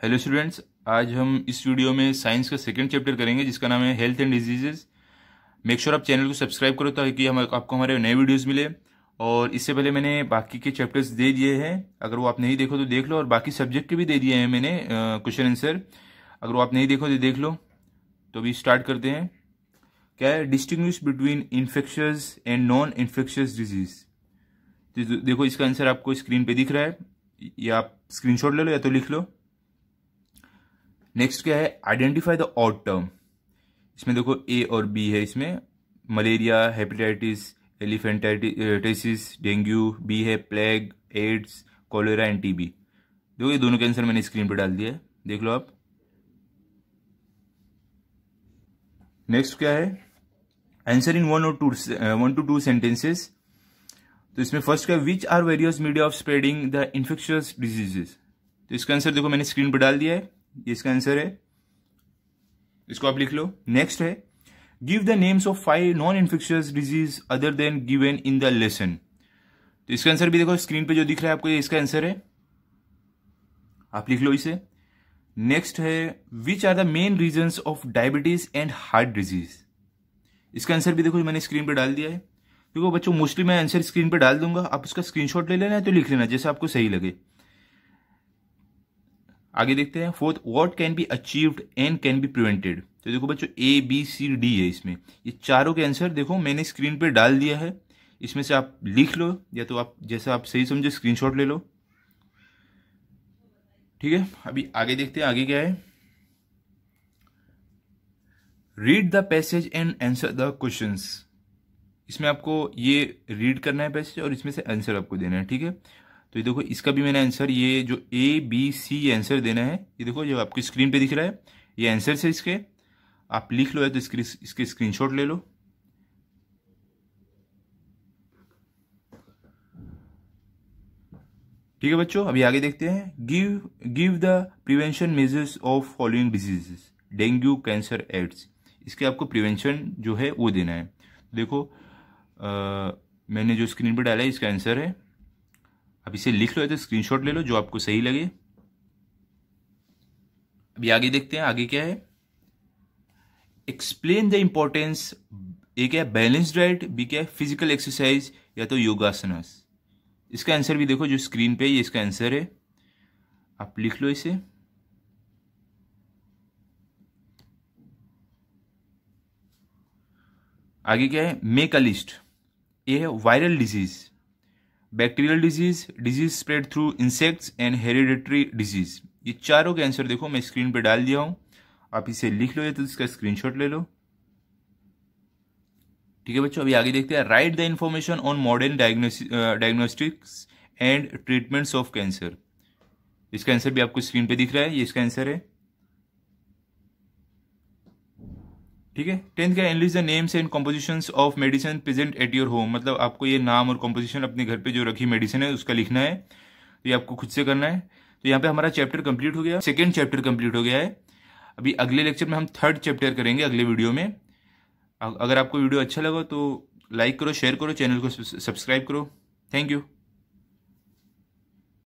Hello students आज हम इस वीडियो में साइंस का सेकंड चैप्टर करेंगे, जिसका नाम है health and diseases make sure आप चैनल को सब्सक्राइब करो ताकि हम, आपको हमारे नए वीडियोस मिले। और इससे पहले मैंने बाकी के चैप्टर्स दे दिए हैं। अगर वो आप नहीं देखो तो देख लो, और बाकी सब्जेक्ट के भी दे दिए हैं मैंने क्वेश्चन आंसर अगर वो आप नहीं देखो तो देख लो। तो अभी स्टार्ट करते हैं। क्या है? Distinguish between infectious and non infectious disease देखो, इसका आंसर आपको स्क्रीन पे दिख रहा है। या आप स्क्रीनशॉट ले लो या तो लिख लो। नेक्स्ट क्या है? आइडेंटिफाई द ऑड टर्म इसमें देखो ए और बी है इसमें. Malaria hepatitis elephantiasis dengue B है plague AIDS cholera and TB देखो ये दोनों के आंसर मैंने स्क्रीन पर डाल दिया है. देख लो आप. नेक्स्ट क्या है? आंसर इन वन और two one two two sentences तो इसमें फ़र्स्ट क्या है? Which are various media of spreading the infectious diseases तो इसका आंसर देखो मैंने स्क्रीन पर डाल दिया है. इसका आंसर है? इसको आप लिख लो। नेक्स्ट है give the names of five non infectious disease other than given in the lesson तो इसका आंसर भी देखो स्क्रीन पे जो दिख रहा है आपको ये इसका आंसर है। आप लिख लो इसे। नेक्स्ट है which are the main reason of diabetes and heart disease इसका आंसर भी देखो मैंने स्क्रीन पे डाल दिया है। देखो बच्चों मोस्टली मैं आंसर स्क्रीन पे डाल दूँगा। आप उसका स्क्रीनशॉट ले लेना है तो लिख लेना जैसे आपको सही लगे। आगे देखते हैं। Fourth what can be achieved and can be prevented तो देखो बच्चों ए बी सी डी है इसमें। ये चारों के आंसर देखो, मैंने स्क्रीन पे डाल दिया है। इसमें से आप लिख लो, या तो आप, जैसा आप सही समझो स्क्रीनशॉट ले लो। ठीक है? अभी आगे देखते हैं, आगे क्या है? Read the passage and answer the question इसमें आपको ये रीड करना है पैसेज और इसमें से आंसर आपको देना है, ठीक है? तो ये देखो इसका भी मैंने आंसर ये जो ए बी सी आंसर देना है। ये देखो जो आपकी स्क्रीन पे दिख रहा है ये आंसर से इसके। आप लिख लो है तो इसके इसके स्क्रीनशॉट ले लो। ठीक है बच्चों अभी आगे देखते हैं। Give give the prevention measures of following diseases dengue cancer AIDS इसके आपको प्रिवेंशन जो है वो देना है। देखो आ, मैंने जो स्क्रीन पर डाला है इसका आंसर है। अब इसे लिख लो या तो स्क्रीनशॉट ले लो, जो आपको सही लगे। अभी आगे देखते हैं, आगे क्या है? एक्सप्लेन द इंपॉर्टेंस ए क्या है? बैलेंस डाइट बी क्या है? फ़िज़िकल एक्सरसाइज या तो योगासनास। इसका आंसर भी देखो, जो स्क्रीन पे ये इसका आंसर है। आप लिख लो इसे। आगे क्या है? मेक अ लिस्ट ए है viral disease bacterial disease disease spread through insects and hereditary disease. ये चारों के आंसर देखो, मैं स्क्रीन पे डाल दिया हूँ। आप इसे लिख लो या तो इसका स्क्रीनशॉट ले लो। ठीक है बच्चों, अभी आगे देखते हैं। Write the information on modern diagnostics and treatments of cancer इसका आंसर भी आपको स्क्रीन पे दिख रहा है, ये इसका आंसर है। ठीक है? टेंथ का enlist the names and composition of medicine present at your home मतलब आपको ये नाम और कॉम्पोजिशन अपने घर पे जो रखी मेडिसिन है, उसका लिखना है। तो ये आपको खुद से करना है। तो यहाँ पे हमारा चैप्टर कंप्लीट हो गया। सेकेंड चैप्टर कंप्लीट हो गया है। अभी अगले लेक्चर में हम थर्ड चैप्टर करेंगे अगले वीडियो में। अगर आपको वीडियो अच्छा लगा तो लाइक करो शेयर करो चैनल को सब्सक्राइब करो। Thank you